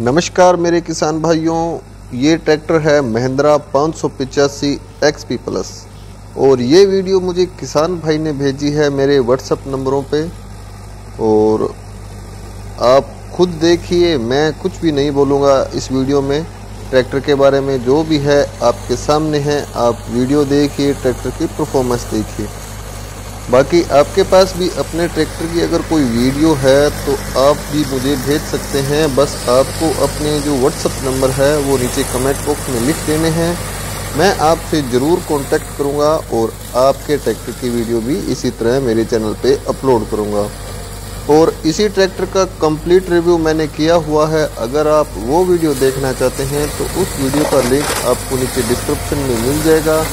नमस्कार मेरे किसान भाइयों, ये ट्रैक्टर है महिंद्रा पाँच सौ पिचासी एक्स पी प्लस और ये वीडियो मुझे किसान भाई ने भेजी है मेरे व्हाट्सअप नंबरों पे। और आप खुद देखिए, मैं कुछ भी नहीं बोलूँगा इस वीडियो में, ट्रैक्टर के बारे में। जो भी है आपके सामने है, आप वीडियो देखिए, ट्रैक्टर की परफॉर्मेंस देखिए। बाकी आपके पास भी अपने ट्रैक्टर की अगर कोई वीडियो है तो आप भी मुझे भेज सकते हैं। बस आपको अपने जो व्हाट्सअप नंबर है, वो नीचे कमेंट बॉक्स में लिख देने हैं। मैं आपसे ज़रूर कांटेक्ट करूँगा और आपके ट्रैक्टर की वीडियो भी इसी तरह मेरे चैनल पे अपलोड करूँगा। और इसी ट्रैक्टर का कंप्लीट रिव्यू मैंने किया हुआ है। अगर आप वो वीडियो देखना चाहते हैं तो उस वीडियो का लिंक आपको नीचे डिस्क्रिप्शन में मिल जाएगा।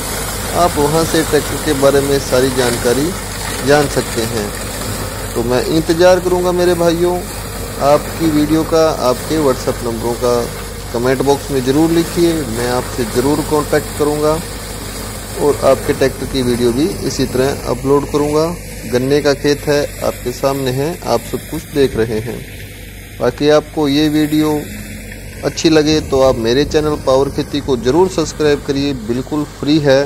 आप वहाँ से ट्रैक्टर के बारे में सारी जानकारी जान सकते हैं। तो मैं इंतज़ार करूँगा मेरे भाइयों, आपकी वीडियो का, आपके व्हाट्सएप नंबरों का। कमेंट बॉक्स में ज़रूर लिखिए, मैं आपसे ज़रूर कांटेक्ट करूँगा। और आपके ट्रैक्टर की वीडियो भी इसी तरह अपलोड करूँगा। गन्ने का खेत है, आपके सामने है, आप सब कुछ देख रहे हैं। बाकी आपको ये वीडियो अच्छी लगे तो आप मेरे चैनल पावर खेती को ज़रूर सब्सक्राइब करिए, बिल्कुल फ्री है।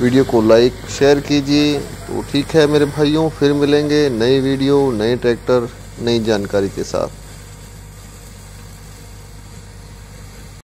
वीडियो को लाइक, शेयर कीजिए। तो ठीक है मेरे भाइयों, फिर मिलेंगे नई वीडियो, नए ट्रैक्टर, नई जानकारी के साथ।